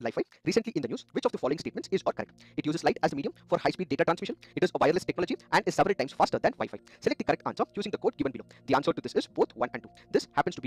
Li-Fi Recently in the news, which of the following statements is or correct? It uses light as the medium for high-speed data transmission. It is a wireless technology and is several times faster than Wi-Fi. Select the correct answer using the code given below. The answer to this is both 1 and 2. This happens to be